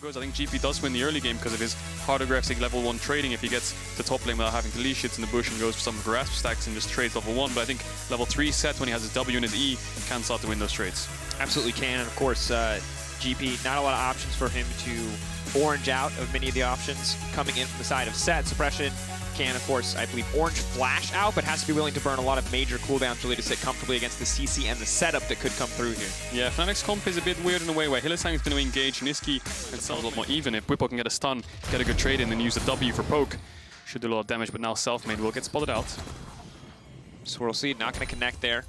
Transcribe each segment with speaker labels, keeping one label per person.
Speaker 1: goes, I think GP does win the early game because of his hard aggressive level 1 trading. If he gets to top lane without having to leash, it in the bush and goes for some grasp stacks and just trades level 1. But I think level 3 Sett when he has his W and his E can start to win those trades.
Speaker 2: Absolutely can. And of course, uh, GP, not a lot of options for him to orange out of many of the options coming in from the side of Sett. Suppression can, of course, I believe, orange flash out, but has to be willing to burn a lot of major cooldowns really to sit comfortably against the CC and the setup that could come through here.
Speaker 1: Yeah, Fnatic's comp is a bit weird in a way where Hylissang is going to engage Nisqy and sounds a lot more even. If Bwipo can get a stun, get a good trade in, and use a W for poke, should do a lot of damage, but now Selfmade will get spotted out.
Speaker 2: Swirlseed not going to connect there.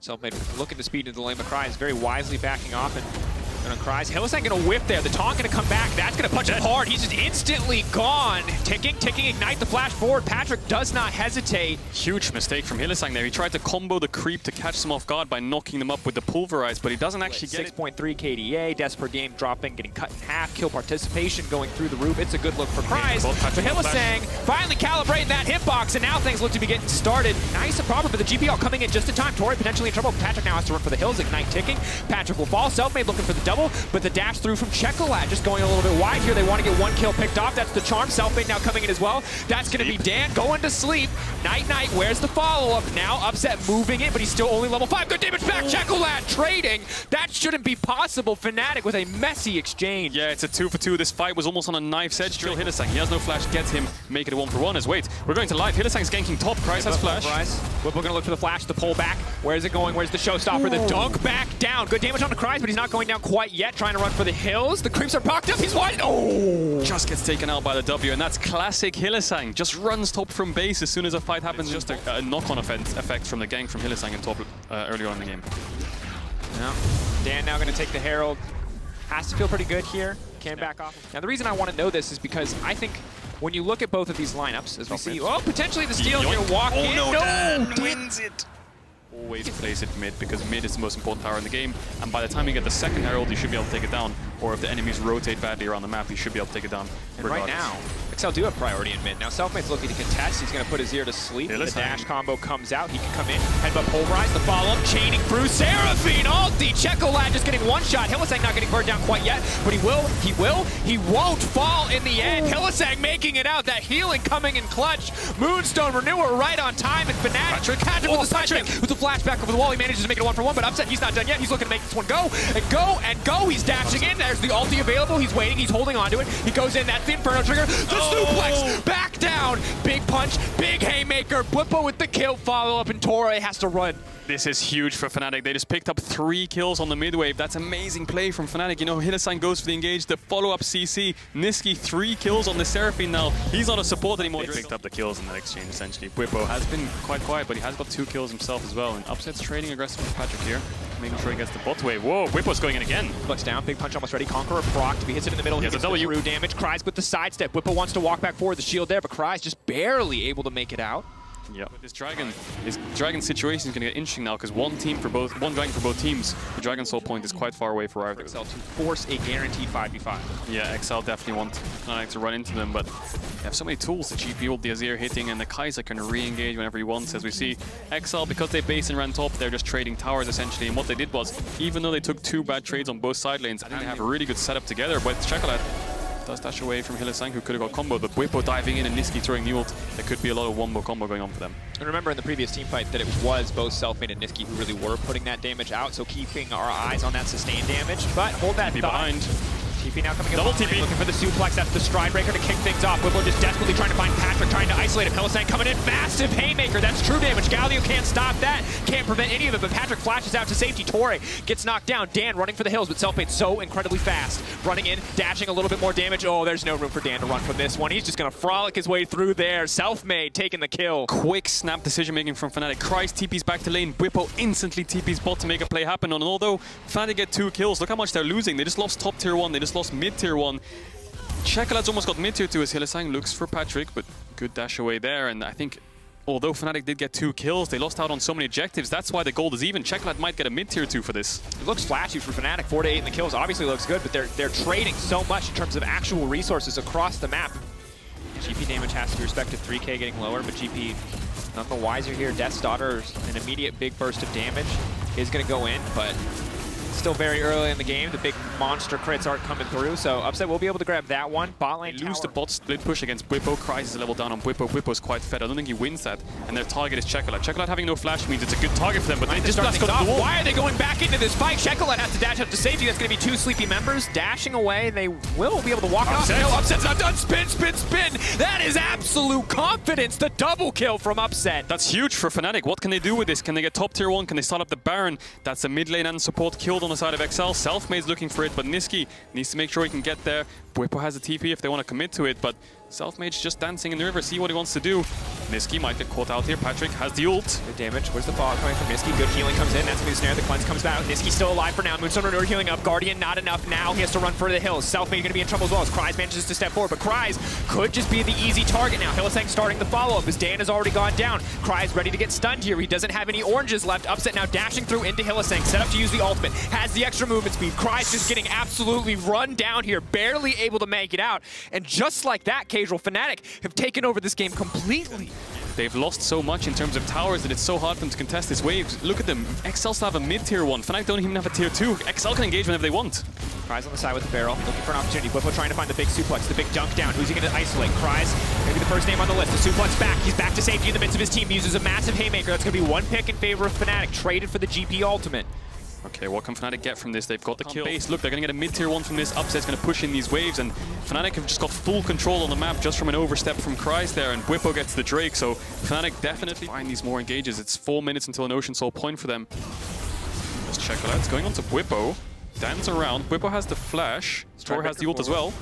Speaker 2: Selfmade looking to speed into the lane, but Kryze is very wisely backing off and and on Kryze, Hylissang gonna whip there. The taunt gonna come back. That's gonna punch him hard. He's just instantly gone. Ticking, ticking, ignite the flash forward. Patrik does not hesitate.
Speaker 1: Huge mistake from Hylissang there. He tried to combo the creep to catch them off guard by knocking them up with the pulverize, but he doesn't actually get
Speaker 2: 6.3 KDA, deaths per game dropping, getting cut in half, kill participation going through the roof. It's a good look for Kryze. But Hylissang finally calibrating that hitbox, and now things look to be getting started. Nice and proper, but the GPL coming in just in time. Tore potentially in trouble. Patrik now has to run for the hills, ignite ticking. Patrik will fall. Selfmade looking for the double, but the dash through from Czekolad just going a little bit wide here. They want to get one kill picked off. That's the charm. Selfmade now coming in as well. That's going to be Dan going to sleep. Night Night, where's the follow-up? Now Upset moving it, but he's still only level 5. Good damage back. Czekolad trading. That shouldn't be possible. Fnatic with a messy exchange.
Speaker 1: Yeah, it's a two for two. This fight was almost on a knife's edge. Still Hylissang. He has no flash. Gets him. Make it a one for one. As wait, we're going to live. Hylissang's ganking top. Kryze has flash.
Speaker 2: We're going to look for the flash, the pull back. Where's it going? Where's the showstopper? The dunk back down. Good damage on the Kryze, but he's not going down quite yet. Trying to run for the hills. The creeps are pocked up. He's wide. Oh!
Speaker 1: Just gets taken out by the W, and that's classic Hylissang. Just runs top from base as soon as a fight happens. It's just a, a knock-on effect, effect from the gank from Hylissang in top uh, earlier on in the game.
Speaker 2: Yeah. Dan now going to take the Herald. Has to feel pretty good here. Can back off. Now, the reason I want to know this is because I think when you look at both of these lineups, as we see, oh, potentially the steal here, walk
Speaker 1: oh,
Speaker 2: in.
Speaker 1: No,
Speaker 2: no
Speaker 1: Dan wins it always place it mid because mid is the most important tower in the game. And by the time you get the second herald you should be able to take it down. Or if the enemies rotate badly around the map you should be able to take it down
Speaker 2: and right now XL do have priority in mid now Selfmade's looking to contest he's going to put his ear to sleep the dash combo comes out he can come in headbutt pulverize the follow-up chaining through Seraphine ulti Czekolad just getting one shot Hylissang not getting burned down quite yet but he will he will he won't fall in the end Hylissang making it out that healing coming in clutch Moonstone Renewer right on time and Fnatic Patrik,
Speaker 1: oh,
Speaker 2: with the side with the flashback over the wall. He manages to make it a one for one, but upset. He's not done yet. He's looking to make this one go and go and go. He's dashing in. There's the ulti available. He's waiting. He's holding onto it. He goes in. That's the Inferno trigger. The. Suplex back down. Big punch. Big haymaker. Bwipo with the kill follow up, and Tore has to run.
Speaker 1: This is huge for Fnatic. They just picked up three kills on the mid wave. That's amazing play from Fnatic. You know, Hylissang goes for the engage, the follow-up CC. Nisqy, three kills on the Seraphine now. He's not a support anymore. They picked up the kills in that exchange, essentially. Bwipo has been quite quiet, but he has got two kills himself as well. And Upset's trading aggressive with Patrik here, making sure he gets the bot wave. Whoa, Bwipo's going in again.
Speaker 2: Looks down, big punch almost ready. Conqueror proc. If he hits it in the middle, he, he gets the W. damage. Kryze with the sidestep. Bwipo wants to walk back forward, the shield there, but Kryze just barely able to make it out.
Speaker 1: Yeah, but this dragon, this dragon situation is going to get interesting now because one team for both, one dragon for both teams. The dragon soul point is quite far away for either.
Speaker 2: XL to force a guaranteed 5v5.
Speaker 1: Yeah, XL definitely want Fnatic to run into them, but they have so many tools. The GP ult, the Azir hitting, and the Kai'Sa can re-engage whenever he wants. As we see, XL because they base and ran top, they're just trading towers essentially. And what they did was, even though they took two bad trades on both side lanes, I think they have a really good setup together. But Czekolad does dash away from Hylissang, who could have got combo, but Bwipo diving in and Nisqy throwing the ult. There could be a lot of wombo combo going on for them.
Speaker 2: And remember in the previous team fight that it was both Selfmade and Nisqy who really were putting that damage out, so keeping our eyes on that sustained damage. But hold that
Speaker 1: Be behind.
Speaker 2: TP now coming in.
Speaker 1: Double TP.
Speaker 2: Looking for the suplex. That's the Stridebreaker to kick things off. Bwipo just desperately trying to find Patrik, trying to isolate him. Hylissang coming in. Massive haymaker. That's true damage. Galio can't stop that. Can't prevent any of it, but Patrik flashes out to safety. Tore gets knocked down. Dan running for the hills, but Selfmade so incredibly fast. Running in, dashing a little bit more damage. Oh, there's no room for Dan to run from this one. He's just going to frolic his way through there. Selfmade taking the kill.
Speaker 1: Quick snap decision making from Fnatic. Kryze TP's back to lane. Bwipo instantly TP's bot to make a play happen. on. And although Fnatic get two kills, look how much they're losing. They just lost top tier one. They just lost mid tier one. Czekolad's almost got mid tier 2 as Hylissang looks for Patrik, but good dash away there. And I think although Fnatic did get two kills, they lost out on so many objectives. That's why the gold is even. Czekolad might get a mid tier 2 for this.
Speaker 2: It looks flashy for Fnatic. 4 to 8 in the kills obviously looks good, but they're, they're trading so much in terms of actual resources across the map. GP damage has to be respected. 3k getting lower, but GP none the wiser here. Death's Daughter, an immediate big burst of damage is going to go in, but Still very early in the game. The big monster crits aren't coming through, so Upset will be able to grab that one. Bot lane
Speaker 1: Lose the bot split push against Bwipo. Kryze is a level down on Bwipo. Bwipo's quite fed. I don't think he wins that. And their target is Czekolad. Czekolad having no flash means it's a good target for them, but they just blast
Speaker 2: off. Why are they going back into this fight? Czekolad has to dash up to safety. That's going to be two sleepy members. Dashing away, they will be able to walk Upset. off. No, Upset's not done. Spin, spin, spin. That is absolute confidence. The double kill from Upset.
Speaker 1: That's huge for Fnatic. What can they do with this? Can they get top tier one? Can they start up the Baron? That's a mid lane and support killed on the side of XL. Selfmade's looking for it, but Nisqy needs to make sure he can get there. Bwipo has a TP if they want to commit to it, but Selfmade's just dancing in the river, see what he wants to do. Nisqy might get caught out here. Patrik has the ult.
Speaker 2: Good damage. Where's the fall coming from Nisqy? Good healing comes in. That's going to be the snare. The cleanse comes back. Nisqy still alive for now. Moonstone Renewer healing up. Guardian not enough now. He has to run for the hills. Selfmade going to be in trouble as well as Kryze manages to step forward, but Kryze could just be the easy target now. Hylissang starting the follow-up as Dan has already gone down. Kryze ready to get stunned here. He doesn't have any oranges left. Upset now dashing through into Hylissang. Set up to use the ultimate. Has the extra movement speed. Kryze just getting absolutely run down here. Barely able to make it out. And just like that, Casual Fnatic have taken over this game completely.
Speaker 1: They've lost so much in terms of towers that it's so hard for them to contest this wave. Look at them. XL still have a mid-tier one. Fnatic don't even have a tier two. XL can engage whenever they want.
Speaker 2: Kryze on the side with the barrel, looking for an opportunity. Bwipo trying to find the big suplex, the big dunk down. Who's he going to isolate? Kryze, maybe the first name on the list. The suplex back. He's back to safety in the midst of his team. Uses a massive haymaker. That's going to be one pick in favor of Fnatic. Traded for the GP Ultimate.
Speaker 1: Okay, what can Fnatic get from this? They've got the kill base. Look, they're going to get a mid-tier one from this. Upset's going to push in these waves, and Fnatic have just got full control on the map just from an overstep from Kryze there, and Bwipo gets the Drake, so Fnatic definitely find these more engages. It's four minutes until an Ocean Soul point for them. Let's check it out. It's going on to Bwipo. Dance around. Bwipo has the flash. Tore has the ult as well.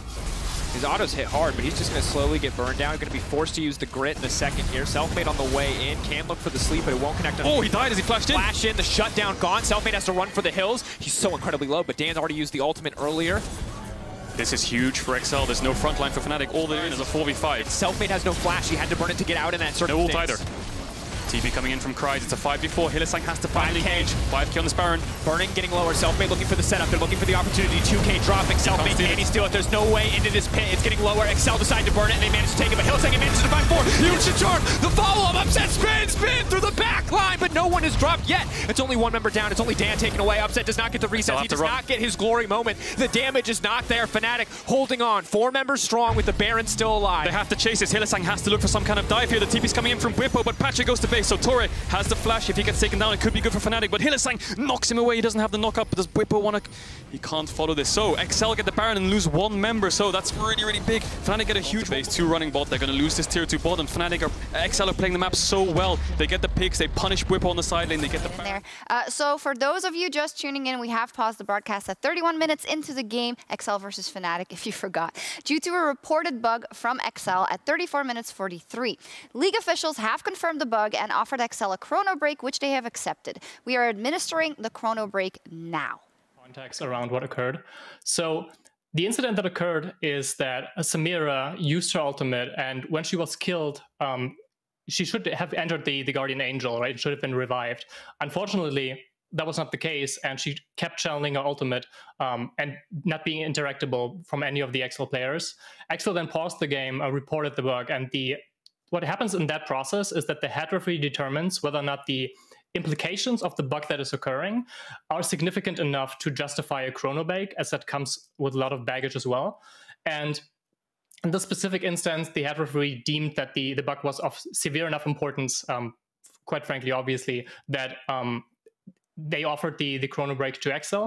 Speaker 2: His autos hit hard, but he's just going to slowly get burned down. Going to be forced to use the grit in the second here. Selfmade on the way in. Can look for the sleep, but it won't connect.
Speaker 1: Oh, he died as he flashed in.
Speaker 2: Flash in, the shutdown gone. Selfmade has to run for the hills. He's so incredibly low, but Dan's already used the ultimate earlier.
Speaker 1: This is huge for XL. There's no front line for Fnatic. All they're in is a 4v5.
Speaker 2: Selfmade has no flash. He had to burn it to get out in that circumstance.
Speaker 1: No ult either. TP coming in from Kryze. It's a 5v4. Hylissang has to find the engage. 5k on this Baron.
Speaker 2: Burning, getting lower. Selfmade looking for the setup. They're looking for the opportunity. 2k dropping. Selfmade can he steal it? There's no way into this pit. It's getting lower. Excel decide to burn it, and they manage to take it. But Hylissang manages to find four. Huge charge. The follow-up. Upset spin, spin through the back line, but no one has dropped yet. It's only one member down. It's only Dan taken away. Upset does not get the reset. He does not get his glory moment. The damage is not there. Fnatic holding on. Four members strong with the Baron still alive.
Speaker 1: They have to chase this. Hylissang has to look for some kind of dive here. The TP's coming in from Bwipo, but Patrik goes to base. So Tore has the flash. If he gets taken down, it could be good for Fnatic. But Hylissang knocks him away. He doesn't have the knock up. But does Bwipo want to... He can't follow this. So XL get the Baron and lose one member. So that's really, really big. Fnatic get a huge base. Two running bot. They're going to lose this tier 2 bot. And Fnatic are... XL are playing the map so well. They get the picks. They punish Bwipo on the side lane. They get the Baron.
Speaker 3: There. Uh, so for those of you just tuning in, we have paused the broadcast at 31 minutes into the game. XL versus Fnatic, if you forgot. Due to a reported bug from XL at 34 minutes 43. League officials have confirmed the bug and offered XL a chrono break, which they have accepted. We are administering the chrono break now.
Speaker 4: Context around what occurred. So the incident that occurred is that Samira used her ultimate, and when she was killed, um, she should have entered the, the Guardian Angel, right? Should have been revived. Unfortunately, that was not the case, and she kept channeling her ultimate um, and not being interactable from any of the Excel players. Excel then paused the game, uh, reported the bug, and the what happens in that process is that the head referee determines whether or not the implications of the bug that is occurring are significant enough to justify a chrono break, as that comes with a lot of baggage as well. And in this specific instance, the head referee deemed that the, the bug was of severe enough importance, um, quite frankly, obviously, that um, they offered the, the chrono break to XL.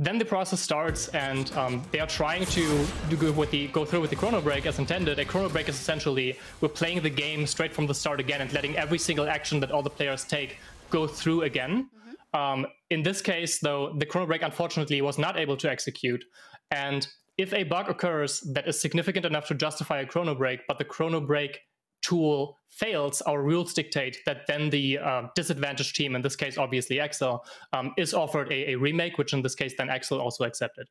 Speaker 4: Then the process starts, and um, they are trying to go, with the, go through with the chrono break as intended. A chrono break is essentially we're playing the game straight from the start again and letting every single action that all the players take go through again. Mm-hmm. Um, in this case, though, the chrono break unfortunately was not able to execute. And if a bug occurs that is significant enough to justify a chrono break, but the chrono break tool fails, our rules dictate that then the uh, disadvantaged team, in this case obviously XL, um, is offered a, a, remake, which in this case then XL also accepted.